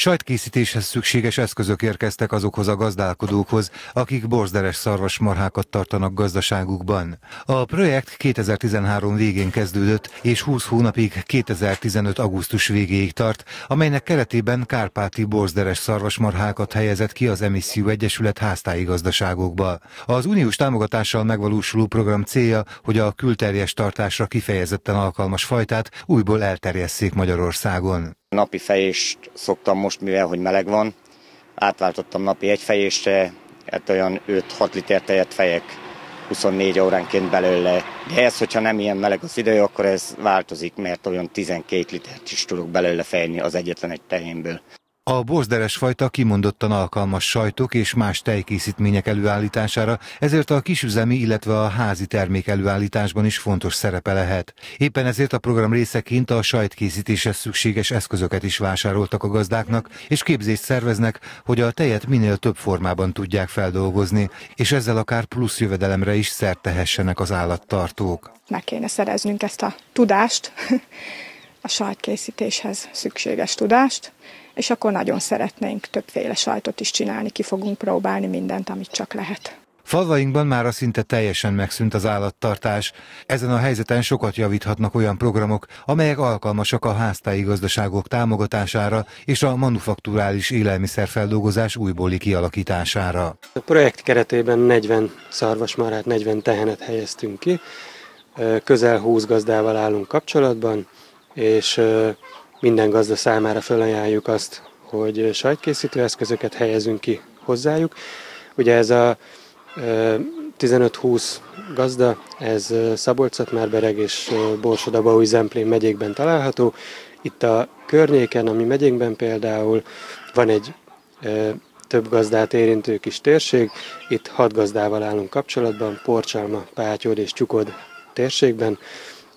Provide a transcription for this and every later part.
Sajtkészítéshez szükséges eszközök érkeztek azokhoz a gazdálkodókhoz, akik borzderes szarvasmarhákat tartanak gazdaságukban. A projekt 2013 végén kezdődött, és 20 hónapig 2015. augusztus végéig tart, amelynek keretében kárpáti borzderes szarvasmarhákat helyezett ki az Emisszió Egyesület háztáji gazdaságokba. Az uniós támogatással megvalósuló program célja, hogy a külterjes tartásra kifejezetten alkalmas fajtát újból elterjesszék Magyarországon. Napi fejést szoktam most, mivel hogy meleg van. Átváltottam napi egy fejésre, hát olyan 5-6 liter tejet fejek 24 óránként belőle. De ez, hogyha nem ilyen meleg az idő, akkor ez változik, mert olyan 12 litert is tudok belőle fejni az egyetlen egy tehénből. A borzderes fajta kimondottan alkalmas sajtok és más tejkészítmények előállítására, ezért a kisüzemi, illetve a házi termék előállításban is fontos szerepe lehet. Éppen ezért a program részeként a sajtkészítéshez szükséges eszközöket is vásároltak a gazdáknak, és képzést szerveznek, hogy a tejet minél több formában tudják feldolgozni, és ezzel akár plusz jövedelemre is szert tehessenek az állattartók. Meg kéne szereznünk ezt a tudást, a sajtkészítéshez szükséges tudást, és akkor nagyon szeretnénk többféle sajtot is csinálni, ki fogunk próbálni mindent, amit csak lehet. Falvainkban már a szinte teljesen megszűnt az állattartás. Ezen a helyzeten sokat javíthatnak olyan programok, amelyek alkalmasak a háztáji gazdaságok támogatására és a manufakturális élelmiszerfeldolgozás újbóli kialakítására. A projekt keretében 40 szarvasmarát, 40 tehenet helyeztünk ki. Közel 20 gazdával állunk kapcsolatban, és minden gazda számára felajánljuk azt, hogy sajtkészítő eszközöket helyezünk ki hozzájuk. Ugye ez a 15-20 gazda, ez Szabolcs-Szatmár-Bereg és Borsod-Abaúj Zemplén megyékben található. Itt a környéken, ami megyénkben például van egy több gazdát érintő kis térség. Itt hat gazdával állunk kapcsolatban, Porcsalma, Pátyod és Csukod térségben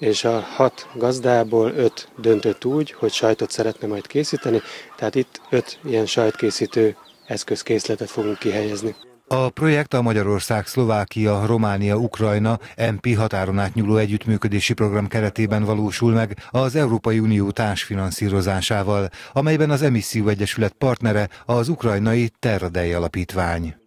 és a hat gazdából öt döntött úgy, hogy sajtot szeretne majd készíteni, tehát itt öt ilyen sajtkészítő eszközkészletet fogunk kihelyezni. A projekt a Magyarország, Szlovákia, Románia, Ukrajna MP határon átnyúló együttműködési program keretében valósul meg az Európai Unió társfinanszírozásával, amelyben az Emisszió Egyesület partnere az ukrajnai Terradei Alapítvány.